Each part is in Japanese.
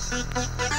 ピピ。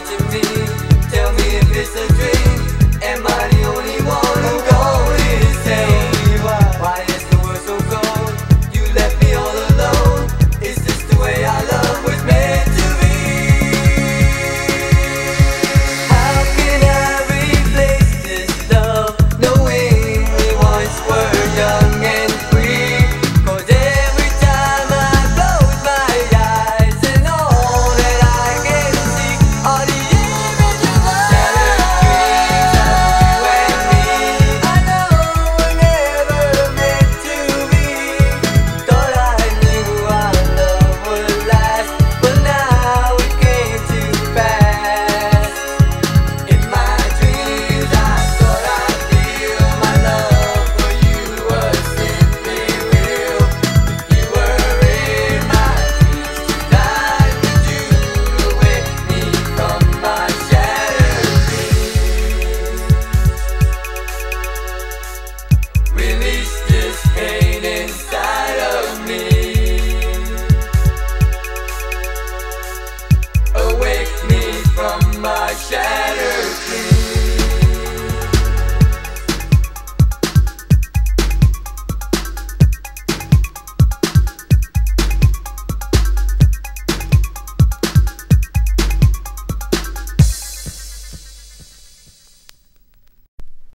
to be.